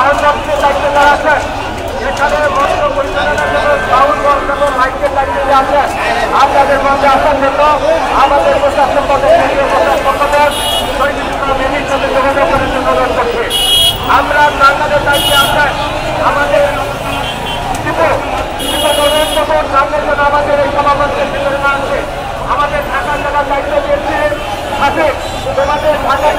আয়োজকদের দায়িত্বে যারা আছেন এখানে মঞ্চ পরিচালনার জন্য সাউন্ড বক্স এবং মাইকের দায়িত্বে যে আছেন আপনাদের মধ্যে আসার জন্য আমাদের প্রশাসন পদে কেন্দ্রীয় সাথে যোগাযোগ করার জন্য অনুরোধ করছি। আমরা আপনাদের দায়িত্বে আছেন আমাদের আমাদের এই সমাবেশের ভিতরে আছে আমাদের ঢাকা জেলার দায়িত্ব দিয়েছে আছে। তোমাদের ঢাকা